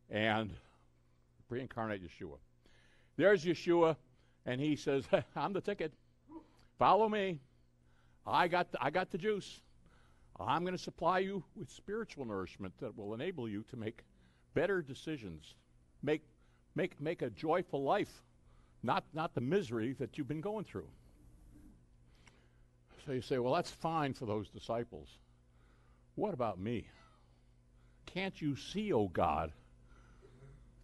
and pre incarnate Yeshua. There's Yeshua, and he says, [laughs] I'm the ticket. Follow me. I got the, I got the juice. I'm going to supply you with spiritual nourishment that will enable you to make better decisions, make, make, make a joyful life, not, not the misery that you've been going through. So you say, well, that's fine for those disciples. What about me? Can't you see, oh God,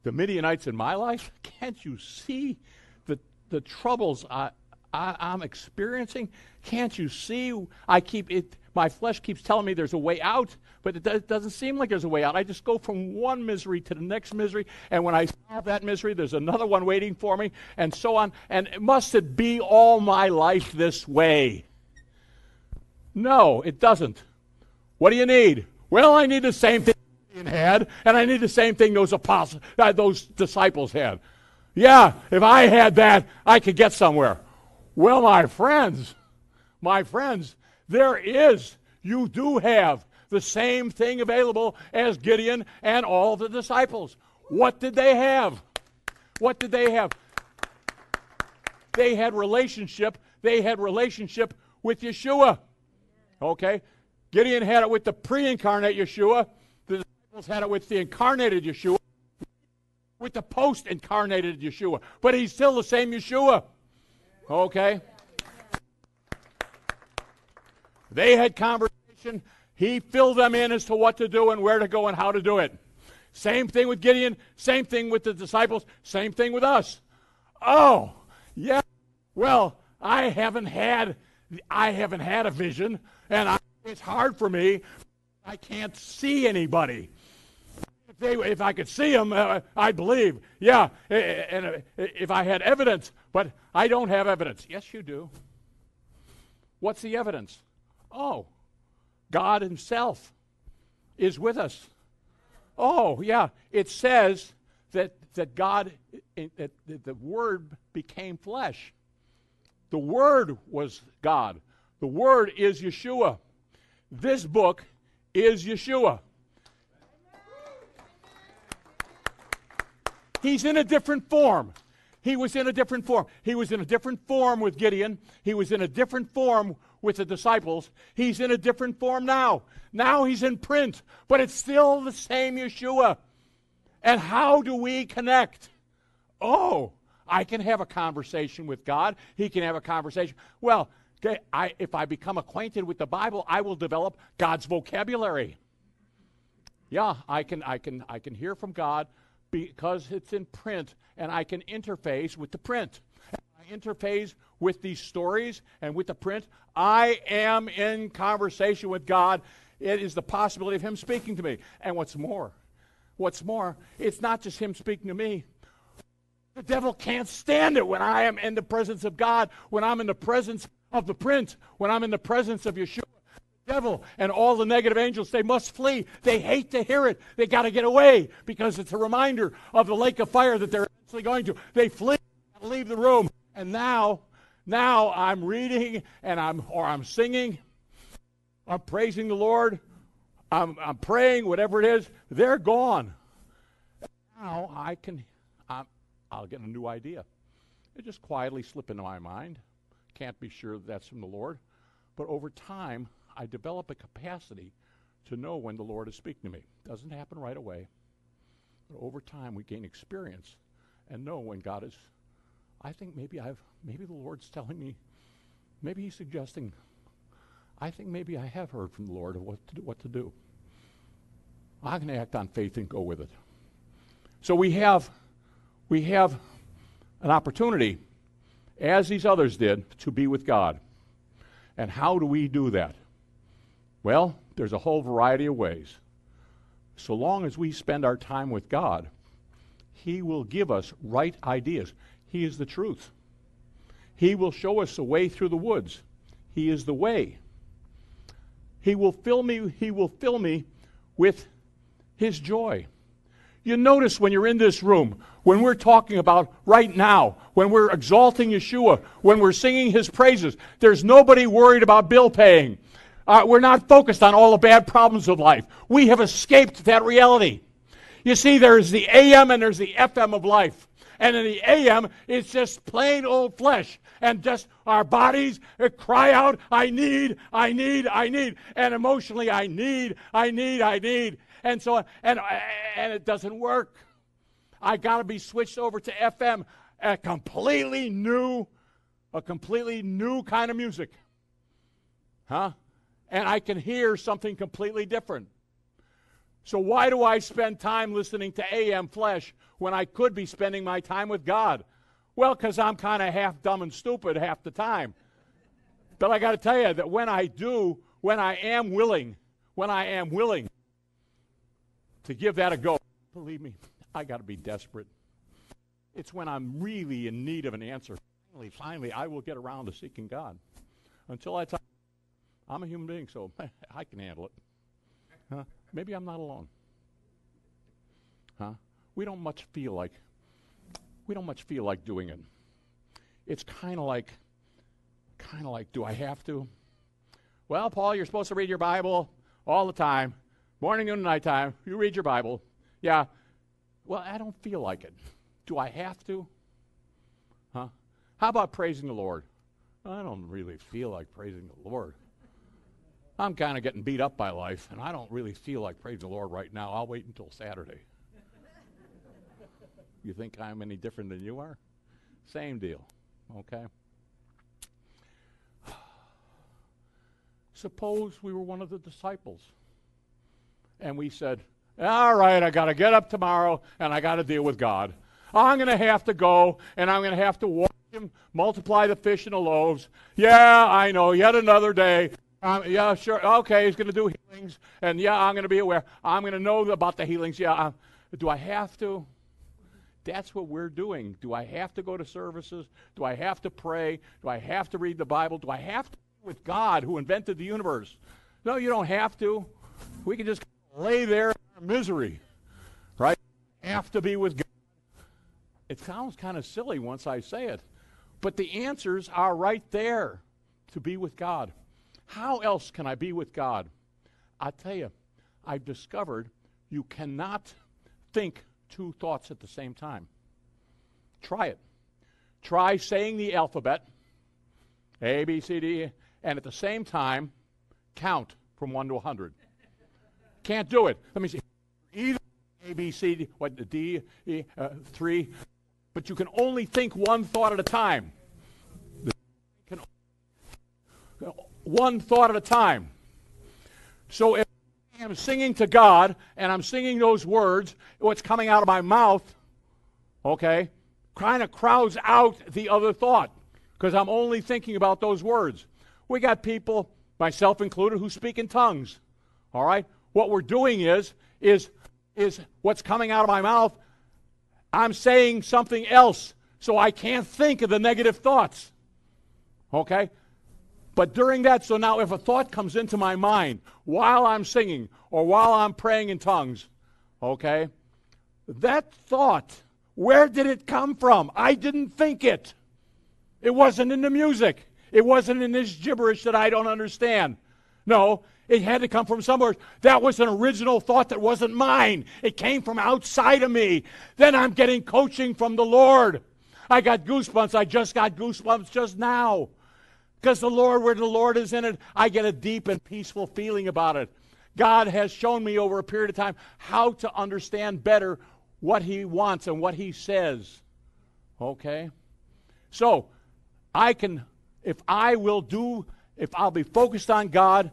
the Midianites in my life? [laughs] Can't you see the, the troubles I, I, am experiencing? Can't you see? I keep it. My flesh keeps telling me there's a way out, but it, it doesn't seem like there's a way out. I just go from one misery to the next misery, and when I solve that misery, there's another one waiting for me, and so on. And must it be all my life this way? No, it doesn't. What do you need? Well, I need the same thing had, and I need the same thing those apostles, uh, those disciples had. Yeah, if I had that, I could get somewhere. Well, my friends, my friends, there is, you do have the same thing available as Gideon and all the disciples. What did they have? What did they have? They had relationship. They had relationship with Yeshua. Okay? Gideon had it with the pre incarnate Yeshua. The disciples had it with the incarnated Yeshua. With the post incarnated Yeshua. But he's still the same Yeshua. Okay? They had conversation. He filled them in as to what to do and where to go and how to do it. Same thing with Gideon, same thing with the disciples, same thing with us. Oh, yeah. Well, I haven't had I haven't had a vision and I, it's hard for me. I can't see anybody. If, they, if I could see them, uh, I'd believe. Yeah, and uh, if I had evidence, but I don't have evidence. Yes, you do. What's the evidence? Oh, God Himself is with us. Oh, yeah. It says that, that God, that the Word became flesh. The Word was God. The Word is Yeshua. This book is Yeshua. He's in a different form. He was in a different form. He was in a different form with Gideon. He was in a different form with the disciples. He's in a different form now. Now he's in print, but it's still the same Yeshua. And how do we connect? Oh, I can have a conversation with God. He can have a conversation. Well, okay, I, if I become acquainted with the Bible, I will develop God's vocabulary. Yeah, I can, I can, I can hear from God because it's in print, and I can interface with the print interface with these stories and with the print, I am in conversation with God. It is the possibility of Him speaking to me. And what's more, what's more, it's not just Him speaking to me. The devil can't stand it when I am in the presence of God, when I'm in the presence of the print, when I'm in the presence of Yeshua. Devil and all the negative angels, they must flee. They hate to hear it. They got to get away because it's a reminder of the lake of fire that they're eventually going to. They flee, leave the room. And now, now I'm reading and I'm or I'm singing, I'm praising the Lord, I'm, I'm praying, whatever it is, they're gone. Now I can, i will get a new idea. It just quietly slip into my mind. Can't be sure that that's from the Lord. But over time, I develop a capacity to know when the Lord is speaking to me. Doesn't happen right away. But over time, we gain experience and know when God is I think maybe I've maybe the Lord's telling me, maybe He's suggesting. I think maybe I have heard from the Lord of what to do, what to do. I'm going to act on faith and go with it. So we have we have an opportunity, as these others did, to be with God. And how do we do that? Well, there's a whole variety of ways. So long as we spend our time with God, He will give us right ideas. He is the truth. He will show us the way through the woods. He is the way. He will fill me, he will fill me with his joy. You notice when you're in this room, when we're talking about right now, when we're exalting Yeshua, when we're singing his praises, there's nobody worried about bill paying. Uh, we're not focused on all the bad problems of life. We have escaped that reality. You see, there's the AM and there's the FM of life. And in the AM, it's just plain old flesh. And just our bodies cry out, I need, I need, I need. And emotionally, I need, I need, I need. And so, and, and it doesn't work. I got to be switched over to FM, a completely new, a completely new kind of music. Huh? And I can hear something completely different. So, why do I spend time listening to AM flesh when I could be spending my time with God? Well, because I'm kind of half dumb and stupid half the time. But I got to tell you that when I do, when I am willing, when I am willing to give that a go, believe me, I got to be desperate. It's when I'm really in need of an answer. Finally, finally, I will get around to seeking God. Until I time, I'm a human being, so [laughs] I can handle it. Huh? Maybe I'm not alone. Huh? We don't much feel like we don't much feel like doing it. It's kind of like kind of like do I have to? Well, Paul, you're supposed to read your Bible all the time, morning, noon, and nighttime. You read your Bible. Yeah. Well, I don't feel like it. Do I have to? Huh? How about praising the Lord? I don't really feel like praising the Lord. I'm kind of getting beat up by life, and I don't really feel like praising the Lord right now. I'll wait until Saturday. [laughs] you think I'm any different than you are? Same deal, okay? [sighs] Suppose we were one of the disciples and we said, All right, I got to get up tomorrow and I got to deal with God. I'm going to have to go and I'm going to have to watch him multiply the fish and the loaves. Yeah, I know, yet another day. Um, yeah, sure. Okay, he's going to do healings. And yeah, I'm going to be aware. I'm going to know about the healings. Yeah. Uh, do I have to? That's what we're doing. Do I have to go to services? Do I have to pray? Do I have to read the Bible? Do I have to be with God who invented the universe. No, you don't have to. We can just lay there in our misery, right? Have to be with God. It sounds kind of silly once I say it, but the answers are right there to be with God. How else can I be with God? I tell you, I've discovered you cannot think two thoughts at the same time. Try it. Try saying the alphabet A, B, C, D, and at the same time count from 1 to 100. Can't do it. Let me see. Either A, B, C, D, what, D, E, uh, 3, but you can only think one thought at a time. Can, one thought at a time. So if I am singing to God and I'm singing those words, what's coming out of my mouth, okay, kind of crowds out the other thought because I'm only thinking about those words. We got people, myself included, who speak in tongues. All right? What we're doing is, is, is what's coming out of my mouth, I'm saying something else, so I can't think of the negative thoughts. Okay? But during that, so now if a thought comes into my mind while I'm singing or while I'm praying in tongues, okay, that thought, where did it come from? I didn't think it. It wasn't in the music. It wasn't in this gibberish that I don't understand. No, it had to come from somewhere. That was an original thought that wasn't mine. It came from outside of me. Then I'm getting coaching from the Lord. I got goosebumps. I just got goosebumps just now. Because the Lord, where the Lord is in it, I get a deep and peaceful feeling about it. God has shown me over a period of time how to understand better what He wants and what He says. Okay? So, I can if I will do, if I'll be focused on God,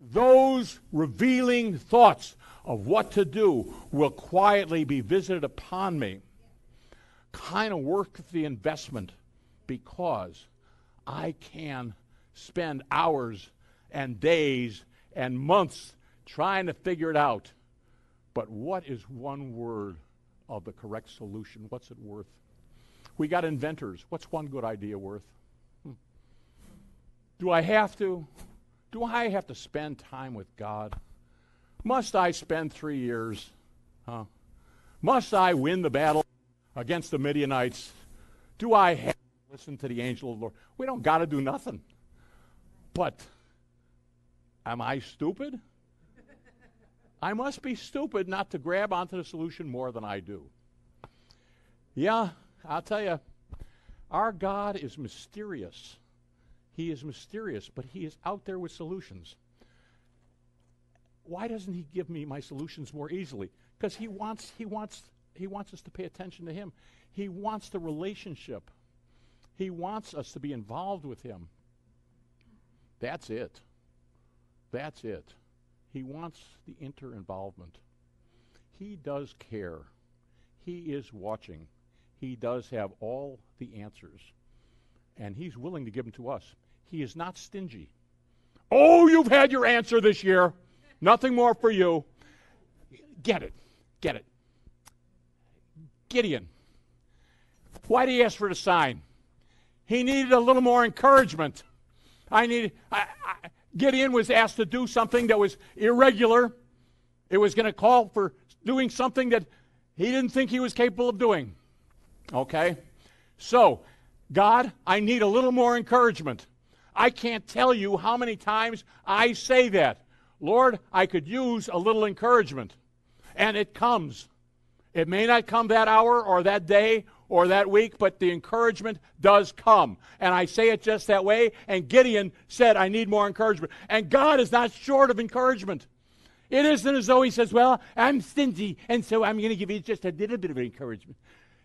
those revealing thoughts of what to do will quietly be visited upon me. Kind of work the investment because I can spend hours and days and months trying to figure it out. But what is one word of the correct solution? What's it worth? We got inventors. What's one good idea worth? Hmm. Do I have to? Do I have to spend time with God? Must I spend three years? Huh? Must I win the battle against the Midianites? Do I have listen to the angel of the Lord? We don't got to do nothing. But am I stupid? [laughs] I must be stupid not to grab onto the solution more than I do. Yeah, I'll tell you, our God is mysterious. He is mysterious, but he is out there with solutions. Why doesn't he give me my solutions more easily? Because he wants, he, wants, he wants us to pay attention to him. He wants the relationship. He wants us to be involved with him. That's it. That's it. He wants the inter involvement. He does care. He is watching. He does have all the answers. And He's willing to give them to us. He is not stingy. Oh, you've had your answer this year. Nothing more for you. Get it. Get it. Gideon. Why did he ask for the sign? He needed a little more encouragement. I needed. I, I, Gideon was asked to do something that was irregular. It was going to call for doing something that he didn't think he was capable of doing. Okay? So, God, I need a little more encouragement. I can't tell you how many times I say that. Lord, I could use a little encouragement. And it comes. It may not come that hour or that day or that week, but the encouragement does come. And I say it just that way. And Gideon said, I need more encouragement. And God is not short of encouragement. It isn't as though he says, Well, I'm stingy, and so I'm going to give you just a little bit of encouragement.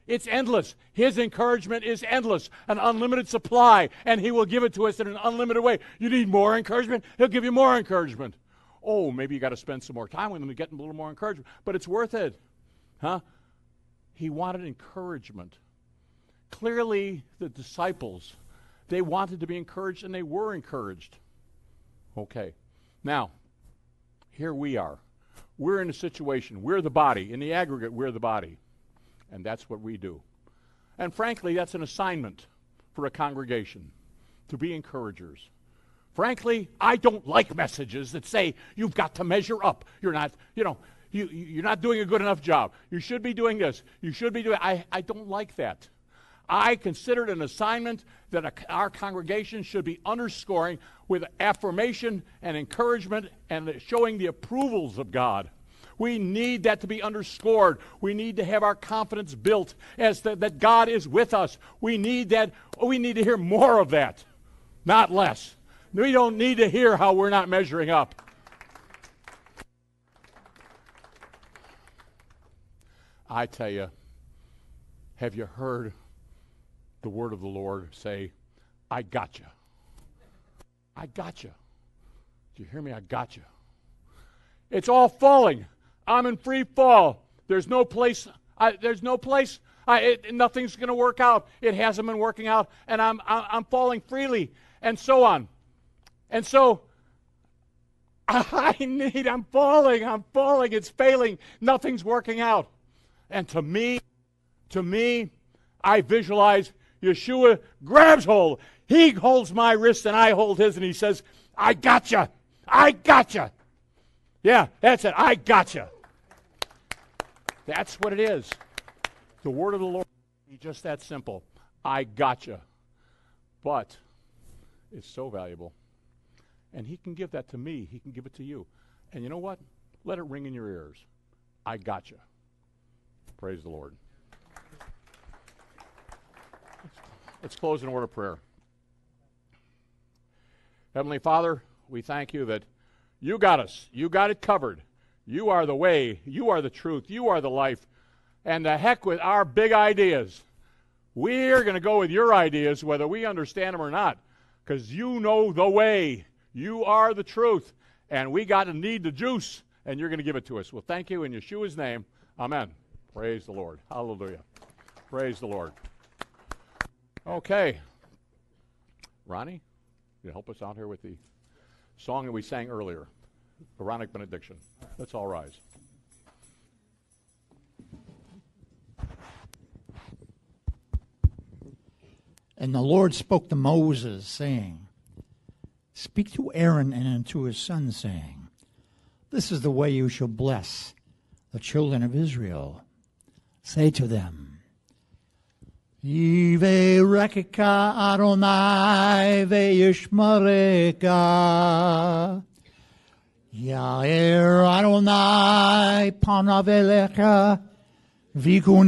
It's endless. His encouragement is endless, an unlimited supply, and He will give it to us in an unlimited way. You need more encouragement? He'll give you more encouragement. Oh, maybe you got to spend some more time with Him to get a little more encouragement, but it's worth it. Huh? He wanted encouragement. Clearly, the disciples, they wanted to be encouraged, and they were encouraged. Okay. Now, here we are. We're in a situation, we're the body. In the aggregate, we're the body. And that's what we do. And frankly, that's an assignment for a congregation to be encouragers. Frankly, I don't like messages that say you've got to measure up. You're not, you know, you, you're not doing a good enough job. You should be doing this. You should be doing. I, I don't like that. I consider it an assignment that a, our congregation should be underscoring with affirmation and encouragement and showing the approvals of God. We need that to be underscored. We need to have our confidence built as that God is with us. We need that. Oh, we need to hear more of that, not less. We don't need to hear how we're not measuring up. I tell you, have you heard the word of the Lord say, I got you. I got you. Do you hear me? I got you. It's all falling. I'm in free fall. There's no place. I, there's no place. I, it, nothing's going to work out. It hasn't been working out, and I'm, I'm falling freely, and so on. And so [laughs] I need, I'm falling, I'm falling, it's failing, nothing's working out. And to me, to me, I visualize Yeshua grabs hold. He holds my wrist and I hold his, and he says, I gotcha. I gotcha. Yeah, that's it. I gotcha. That's what it is. The word of the Lord is just that simple. I gotcha. But it's so valuable. And he can give that to me. He can give it to you. And you know what? Let it ring in your ears. I gotcha. Praise the Lord. Let's close in order of prayer. Heavenly Father, we thank you that you got us. You got it covered. You are the way. You are the truth. You are the life. And the heck with our big ideas. We're going to go with your ideas, whether we understand them or not, because you know the way. You are the truth. And we got to need the juice, and you're going to give it to us. Well, thank you in Yeshua's name. Amen. Praise the Lord. Hallelujah. Praise the Lord. Okay. Ronnie, you help us out here with the song that we sang earlier, Aaronic benediction. Let's all rise. And the Lord spoke to Moses, saying, Speak to Aaron and unto his sons, saying, This is the way you shall bless the children of Israel. Say to them, Ive rekeka Adonai ve'yishmareka. Yair Adonai panavelecha vikuneka.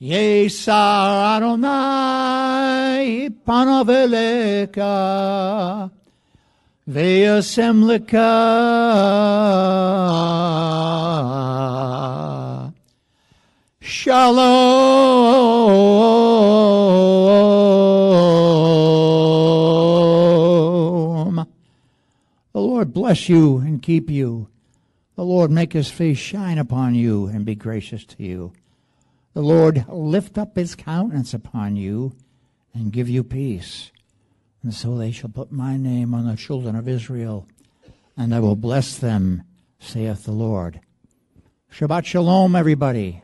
Yesar Adonai panavelecha ve'yasemleka. Shalom. The Lord bless you and keep you. The Lord make his face shine upon you and be gracious to you. The Lord lift up his countenance upon you and give you peace. And so they shall put my name on the children of Israel, and I will bless them, saith the Lord. Shabbat shalom, everybody.